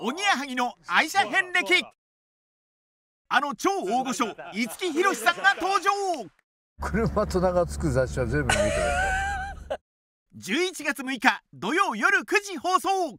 おぎやはぎの愛車遍歴。あの超大御所五木ひろしさんが登場。車と名が付く雑誌は全部見てまた11 月6日土曜夜9時放送。